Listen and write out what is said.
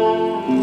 Música